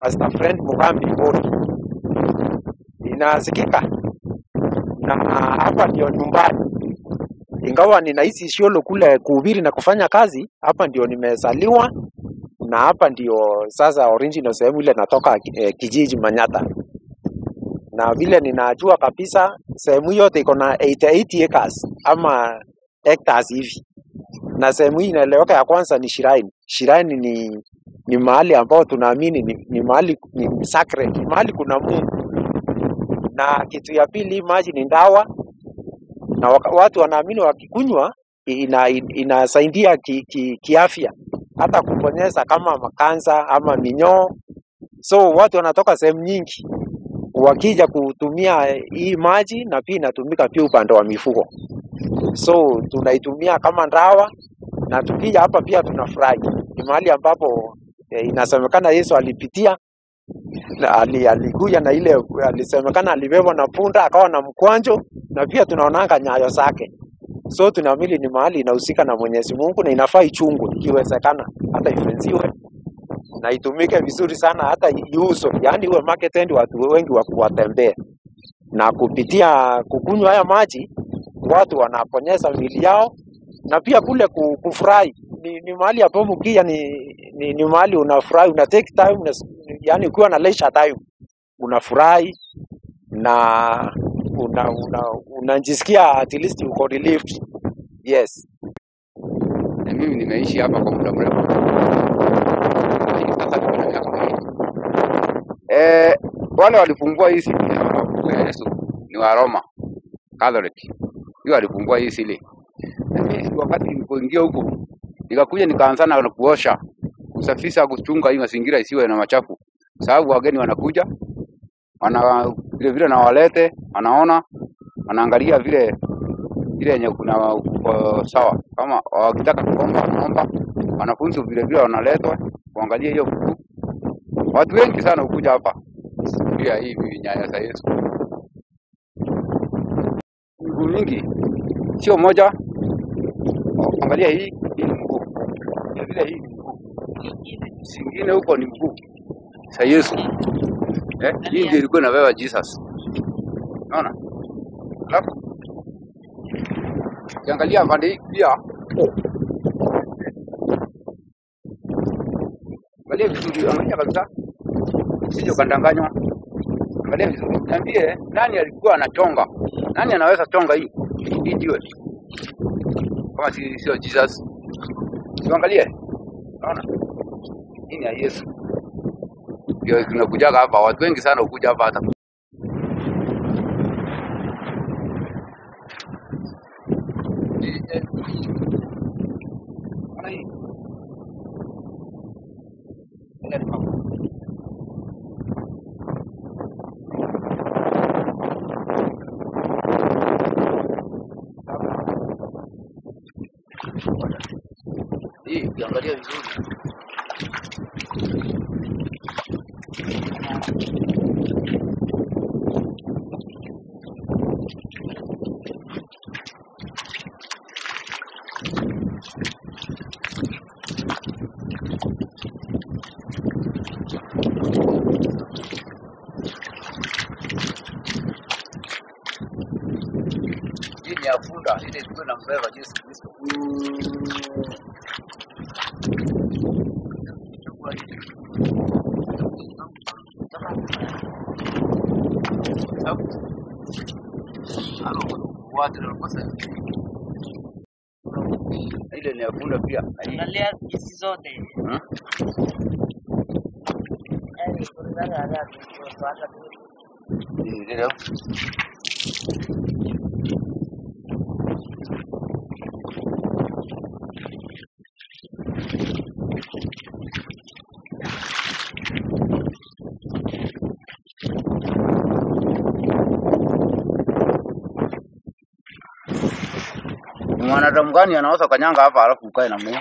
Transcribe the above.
Pastor Friend Mugambi Bodi. Inasikika na hapa ndio nyumbani, ingawa ninaishi Isiolo kule kuhubiri na kufanya kazi, hapa ndio nimezaliwa na hapa ndio sasa original sehemu ile natoka eh, kijiji Manyata, na vile ninajua kabisa sehemu yote iko na 88 acres ama hectares hivi, na sehemu hii inaeleweka ya kwanza ni Shiraini. Shiraini ni ni mahali ambao tunaamini ni, ni mahali ni sacred, ni mahali kuna Mungu. Na kitu ya pili, maji ni dawa, na waka- watu wanaamini wakikunywa ina, ina, inasaidia ki, ki, kiafya hata kuponyeza kama makansa ama minyoo. So watu wanatoka sehemu nyingi wakija kutumia hii maji, na pia inatumika pia upande wa mifugo, so tunaitumia kama dawa, na tukija hapa pia tunafurahi. Ni mahali ambapo eh, inasemekana Yesu alipitia ali, alikuja na ile alisemekana alibebwa na punda akawa na mkwanjo, na pia tunaonanga nyayo zake. So tunaamini ni mahali inahusika na Mwenyezi Mungu na inafaa ichungwe ikiwezekana, hata ifenziwe na itumike vizuri sana, hata iuzwe, yaani iwe market end, watu wengi wa- watembee na kupitia kukunywa haya maji watu wanaponyeza mili yao na pia kule kufurahi. Ni, ni mahali hapo mkia ni, ni, ni mahali unafurahi, una take time una, yani ukiwa na leisure time unafurahi na una, una, unajisikia at least uko relieved. Yes. Na mimi nimeishi hapa kwa muda mrefu. Sasa na miaka miwili. Eh, wale walifungua hii sili ya Yesu ni wa Roma Catholic. Hiyo walifungua hii sili. Wakati nilipoingia huko nikakuja nikaanza na kuosha, kusafisha, kuchunga hii mazingira isiwe na machafu, sababu wageni wanakuja wana vile vile na walete, wanaona wanaangalia vile vile yenye kuna uh, sawa. Kama wakitaka kuomba wanaomba, wanafunzi vile vile wanaletwa kuangalia hiyo kuku. Watu wengi sana hukuja hapa pia hivi nyaya za Yesu, mingi, sio moja. Angalia hii, ni mguu, vile hii ni mguu, singine huko ni mguu sa Yesu. Eh, hii ndio ilikuwa inabeba Jesus, unaona? Alafu ukiangalia pande hii pia, angalia vizuri, angalia kabisa, sije ukadanganywa. Angalia vizuri, niambie, nani alikuwa anachonga? Nani anaweza chonga hii? Hii jiwe kama si sio Jesus? Tuangalie, unaona hii ni ya Yesu. Ndio tunakuja hapa, watu wengi sana hukuja hapa hata. Hii, eh, unaona hii? Ile ni mambo. Hii ukiangalia vizuri hii ni ya punda ile ilikuwa inambeba Yesu Kristo. Chukua hii. Sababu, halo, watu wanakosa. Ile ni yakula pia. Angalia hizi zote. hmm? Yaani kulingana na ngapi? Tunaanza tu. Hii ile hapo. Ni mwanadamu gani anaweza kanyanga hapa alafu ukae na hii.